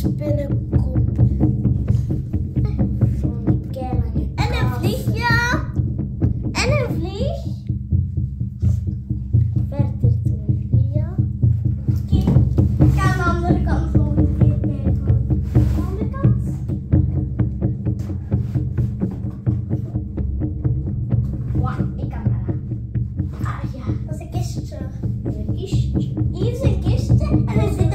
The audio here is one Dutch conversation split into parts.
spinnenkop. Van. En een vliegje. En een vlieg. Verder toe, Oké. Ik ga de andere kant van de keer nemen. De andere kant. Wauw, ik kan wel. Ah ja, dat is een kistje. Een kistje. Hier is een kistje en er is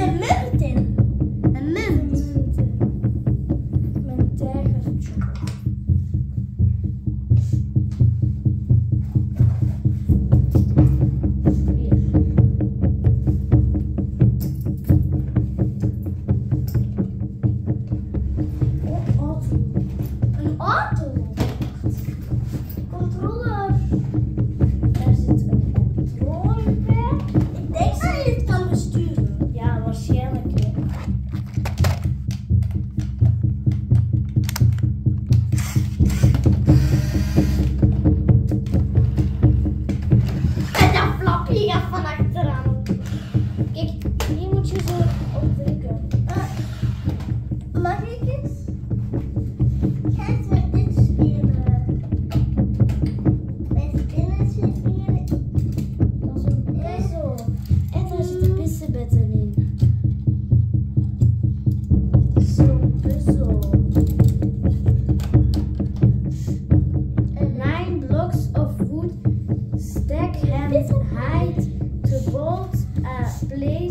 Lê